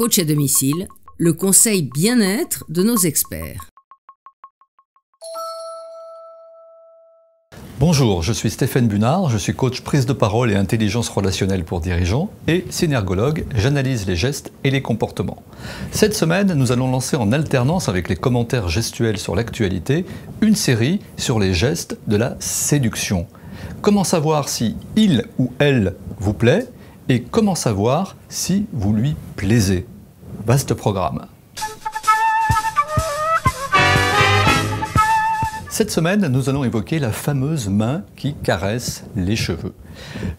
coach à domicile, le conseil bien-être de nos experts. Bonjour, je suis Stéphane Bunard, je suis coach prise de parole et intelligence relationnelle pour dirigeants et synergologue, j'analyse les gestes et les comportements. Cette semaine, nous allons lancer en alternance avec les commentaires gestuels sur l'actualité une série sur les gestes de la séduction. Comment savoir si il ou elle vous plaît? Et comment savoir si vous lui plaisez? Vaste programme. Cette semaine, nous allons évoquer la fameuse main qui caresse les cheveux.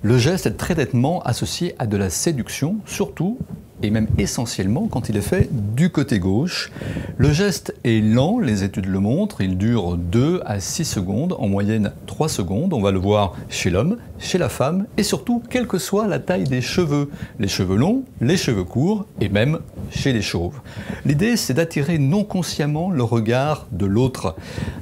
Le geste est très nettement associé à de la séduction, surtout et même essentiellement quand il est fait du côté gauche. Le geste est lent, les études le montrent, il dure 2 à 6 secondes, en moyenne 3 secondes. On va le voir chez l'homme, chez la femme et surtout quelle que soit la taille des cheveux, les cheveux longs, les cheveux courts et même chez les chauves. L'idée c'est d'attirer non consciemment le regard de l'autre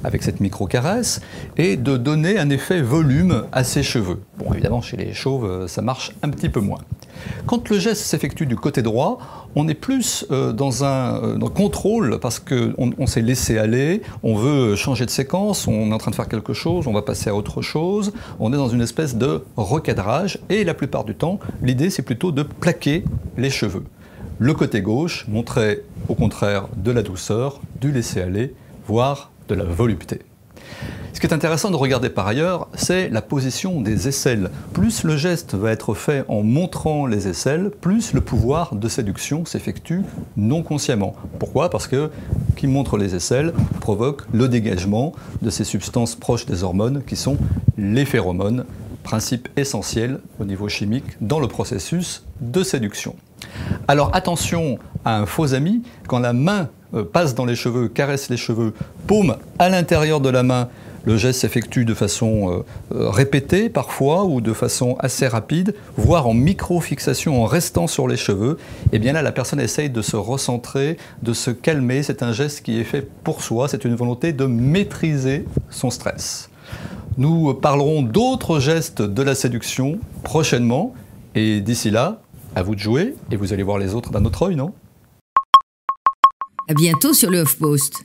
avec cette micro-caresse et de donner un effet volume à ses cheveux. Bon évidemment chez les chauves ça marche un petit peu moins. Quand le geste s'effectue du côté droit, on est plus euh, dans un euh, contrôle parce qu'on on, s'est laissé aller, on veut changer de séquence, on est en train de faire quelque chose, on va passer à autre chose, on est dans une espèce de recadrage et la plupart du temps, l'idée c'est plutôt de plaquer les cheveux. Le côté gauche montrait au contraire de la douceur, du laisser aller, voire de la volupté. Ce qui est intéressant de regarder par ailleurs, c'est la position des aisselles. Plus le geste va être fait en montrant les aisselles, plus le pouvoir de séduction s'effectue non consciemment. Pourquoi? Parce que qui montre les aisselles provoque le dégagement de ces substances proches des hormones qui sont les phéromones, principe essentiel au niveau chimique dans le processus de séduction. Alors attention à un faux ami, quand la main euh, passe dans les cheveux, caresse les cheveux, paume à l'intérieur de la main, le geste s'effectue de façon euh, euh, répétée parfois ou de façon assez rapide, voire en micro-fixation en restant sur les cheveux. Et bien là, la personne essaye de se recentrer, de se calmer. C'est un geste qui est fait pour soi. C'est une volonté de maîtriser son stress. Nous parlerons d'autres gestes de la séduction prochainement. Et d'ici là, à vous de jouer et vous allez voir les autres d'un autre œil, non? À bientôt sur le HuffPost.